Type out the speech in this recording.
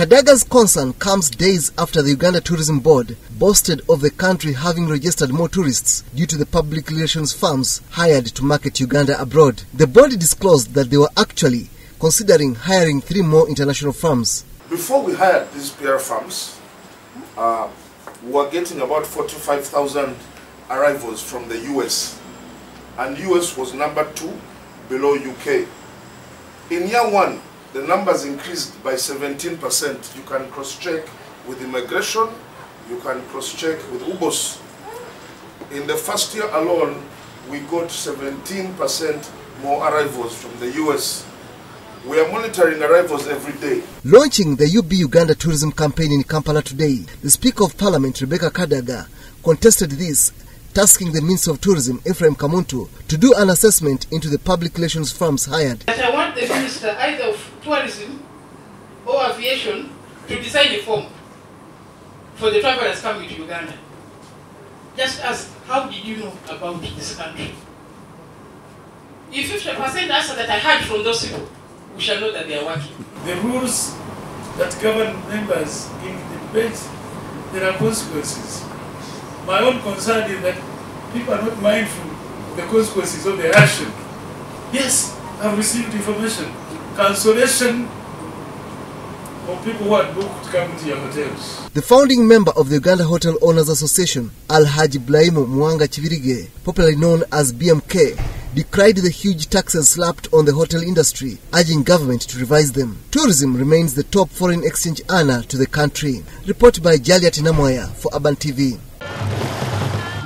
Kadaga's concern comes days after the Uganda Tourism Board boasted of the country having registered more tourists due to the public relations firms hired to market Uganda abroad. The board disclosed that they were actually considering hiring three more international firms. Before we hired these PR firms, uh, we were getting about 45,000 arrivals from the US. And US was number two below UK. In year one, the numbers increased by 17%. You can cross-check with immigration, you can cross-check with UBOS. In the first year alone, we got 17% more arrivals from the US. We are monitoring arrivals every day. Launching the UB Uganda tourism campaign in Kampala today, the Speaker of Parliament, Rebecca Kadaga, contested this, tasking the Minister of Tourism, Ephraim Kamuntu, to do an assessment into the public relations firms hired. That I want the Minister either of Tourism or Aviation to design a form for the travelers coming to Uganda. Just ask, how did you know about this country? If 50% answer that I heard from those people, we shall know that they are working. the rules that govern members in the debate, there are consequences. My own concern is that people are not mindful of the consequences of their action. Yes, I've received information, cancellation of people who had booked come to your hotels. The founding member of the Uganda Hotel Owners Association, Alhaji Blaimu Mwanga Chivirige, popularly known as BMK, decried the huge taxes slapped on the hotel industry, urging government to revise them. Tourism remains the top foreign exchange earner to the country. Report by Jaliat Namoya for Urban TV.